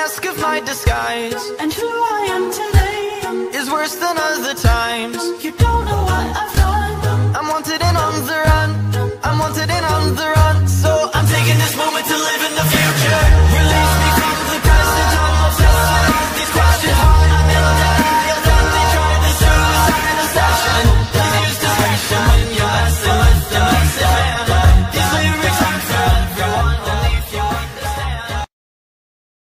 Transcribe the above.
mask of my disguise. And who I am today Is worse than other times. You don't know what I've done. I'm wanted and on the run. I'm wanted and on the run. So I'm taking this moment to live in the